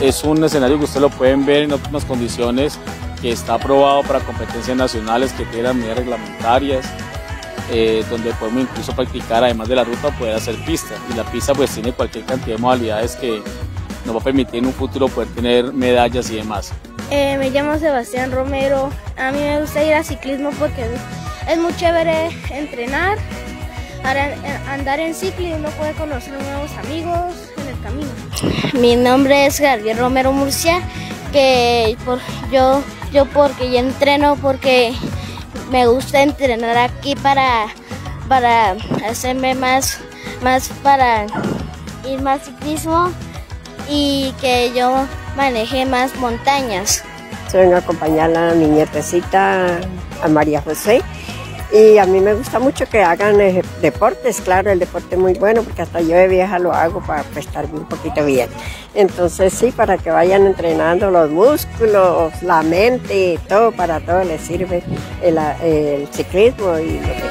es un escenario que ustedes lo pueden ver en óptimas condiciones, que está aprobado para competencias nacionales, que tiene las medidas reglamentarias, eh, donde podemos incluso practicar, además de la ruta, poder hacer pista. Y la pista pues tiene cualquier cantidad de modalidades que nos va a permitir en un futuro poder tener medallas y demás. Eh, me llamo Sebastián Romero. A mí me gusta ir a ciclismo porque es muy chévere entrenar, andar en ciclo y uno puede conocer nuevos amigos en el camino. Mi nombre es Gabriel Romero Murcia, que por, yo, yo porque yo entreno porque me gusta entrenar aquí para, para hacerme más, más para ir más ciclismo y que yo maneje más montañas. Vengo a acompañar a la niñetecita, a María José, y a mí me gusta mucho que hagan eh, deportes, claro, el deporte es muy bueno porque hasta yo de vieja lo hago para estar un poquito bien. Entonces sí, para que vayan entrenando los músculos, la mente, todo, para todo les sirve el, el ciclismo y lo que